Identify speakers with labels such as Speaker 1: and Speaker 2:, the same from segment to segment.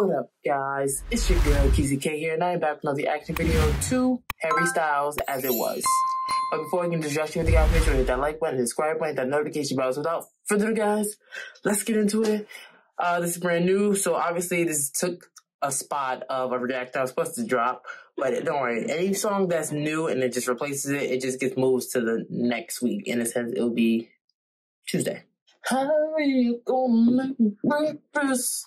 Speaker 1: What up, guys? It's your girl, KeezyKay here, and I'm back with another action video to Harry Styles as it was. But before I can distract you with the guys, make sure to hit that like button, subscribe button, that notification bell. So without further ado, guys, let's get into it. Uh, this is brand new, so obviously this took a spot of a react I was supposed to drop. But don't worry, any song that's new and it just replaces it, it just gets moved to the next week. In a sense, it'll be Tuesday. How are you gonna make breakfast?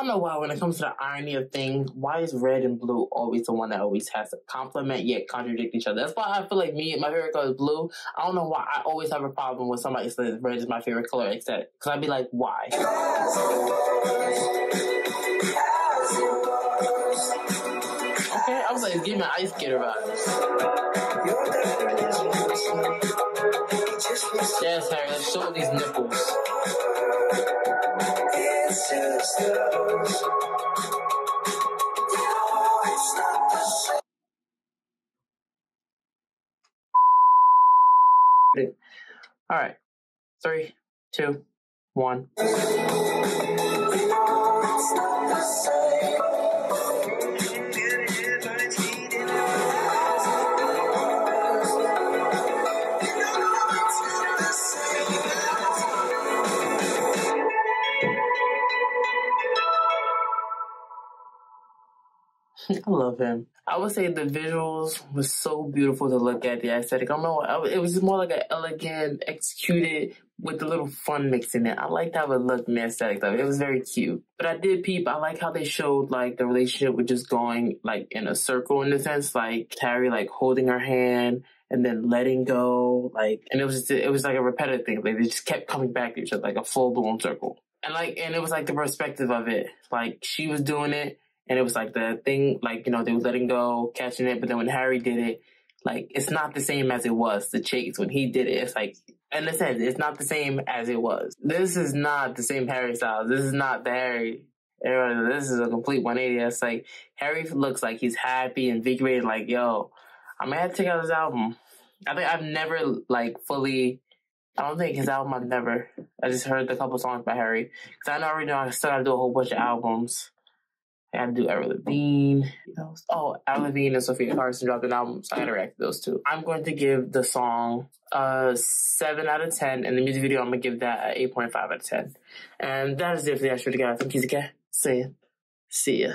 Speaker 1: I don't know why when it comes to the irony of things, why is red and blue always the one that always has to complement yet contradict each other? That's why I feel like me, my favorite color is blue. I don't know why I always have a problem when somebody says red is my favorite color, except because I'd be like, why? Okay, I was like, give me an ice skater
Speaker 2: was
Speaker 1: Yes, Harry, let's show these nipples. All right, three, two, one. I love him. I would say the visuals was so beautiful to look at. The aesthetic, I don't know. It was more like an elegant, executed with a little fun mix in it. I liked how it looked in the aesthetic though. It was very cute. But I did peep. I like how they showed like the relationship with just going like in a circle in a sense, like Harry like holding her hand and then letting go, like, and it was just, it was like a repetitive thing. Like they just kept coming back to each other, like a full blown circle. And like, and it was like the perspective of it. Like she was doing it and it was like the thing, like, you know, they were letting go, catching it. But then when Harry did it, like, it's not the same as it was, the chase. When he did it, it's like, in a sense, it's not the same as it was. This is not the same Harry Styles. This is not the Harry. This is a complete 180. It's like, Harry looks like he's happy, invigorated, like, yo, I might have to check out his album. I think I've never, like, fully, I don't think his album I've never, I just heard a couple songs by Harry. Cause I know already know I still gotta do a whole bunch of albums. I gotta do Avril Lavigne. Oh, Avril Lavigne and Sofia Carson dropped an album, so I gotta react to those two. I'm going to give the song a 7 out of 10, and the music video, I'm gonna give that a 8.5 out of 10. And that is it for the Astro Guy. Thank you, guys. See ya. See ya.